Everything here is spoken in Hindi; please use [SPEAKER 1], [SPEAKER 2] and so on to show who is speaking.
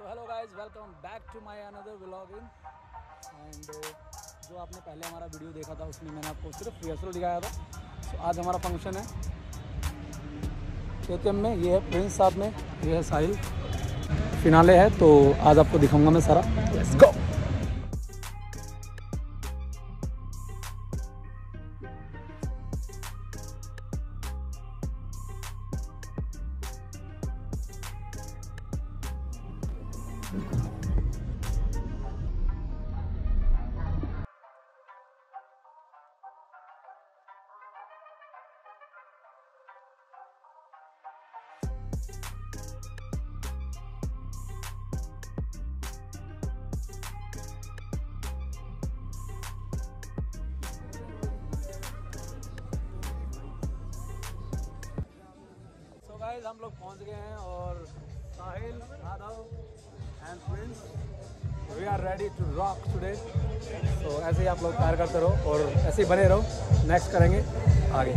[SPEAKER 1] So hello guys welcome back to my another vlogging and जो आपने पहले हमारा वीडियो देखा था उसमें मैंने आपको सिर्फ़ रिहर्सल दिखाया था। सो so, आज हमारा फ़ंक्शन है के में। ये है प्रिंस साहब में। ये है साहिल। फिनाले है तो आज आपको दिखाऊँगा मैं सारा। लेट्स गो हम लोग पहुँच गए हैं और Sahil Raghav we are ready to rock today तो ऐसे ही आप लोग प्यार करते रहो और ऐसे ही बने रहो। नेक्स्ट करेंगे आगे।